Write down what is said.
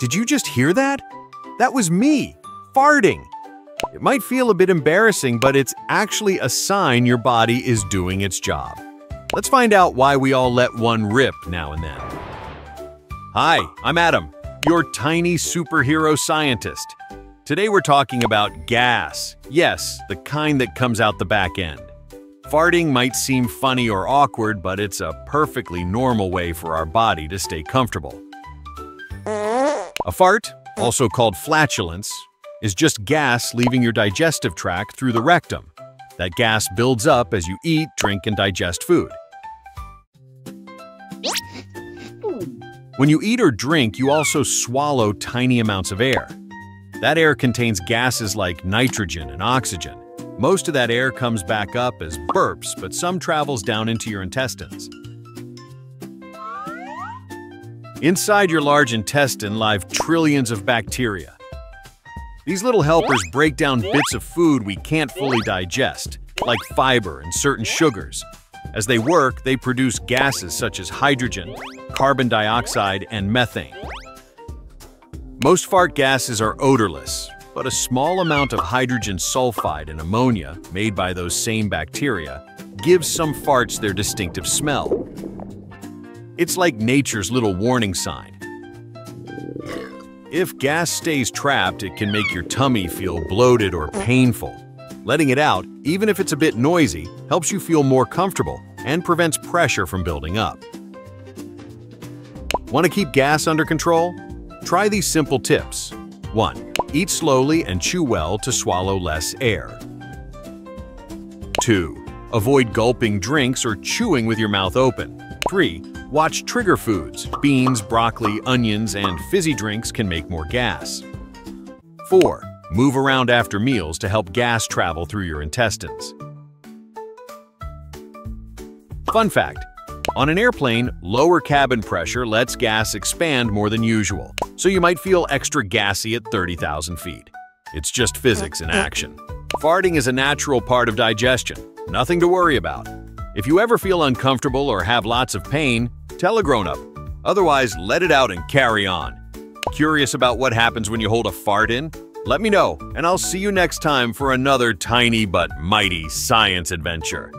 Did you just hear that? That was me, farting. It might feel a bit embarrassing, but it's actually a sign your body is doing its job. Let's find out why we all let one rip now and then. Hi, I'm Atom, your tiny superhero scientist. Today we're talking about gas. Yes, the kind that comes out the back end. Farting might seem funny or awkward, but it's a perfectly normal way for our body to stay comfortable. A fart, also called flatulence, is just gas leaving your digestive tract through the rectum. That gas builds up as you eat, drink, and digest food. When you eat or drink, you also swallow tiny amounts of air. That air contains gases like nitrogen and oxygen. Most of that air comes back up as burps, but some travels down into your intestines. Inside your large intestine live trillions of bacteria. These little helpers break down bits of food we can't fully digest, like fiber and certain sugars. As they work, they produce gases such as hydrogen, carbon dioxide, and methane. Most fart gases are odorless, but a small amount of hydrogen sulfide and ammonia, made by those same bacteria, gives some farts their distinctive smell. It's like nature's little warning sign. If gas stays trapped, it can make your tummy feel bloated or painful. Letting it out, even if it's a bit noisy, helps you feel more comfortable and prevents pressure from building up. Want to keep gas under control? Try these simple tips. 1. Eat slowly and chew well to swallow less air. 2. Avoid gulping drinks or chewing with your mouth open. 3. Watch trigger foods. Beans, broccoli, onions, and fizzy drinks can make more gas. 4. Move around after meals to help gas travel through your intestines. Fun fact, on an airplane, lower cabin pressure lets gas expand more than usual, so you might feel extra gassy at 30,000 feet. It's just physics in action. Farting is a natural part of digestion, nothing to worry about. If you ever feel uncomfortable or have lots of pain, tell a grown-up. Otherwise, let it out and carry on. Curious about what happens when you hold a fart in? Let me know, and I'll see you next time for another tiny but mighty science adventure.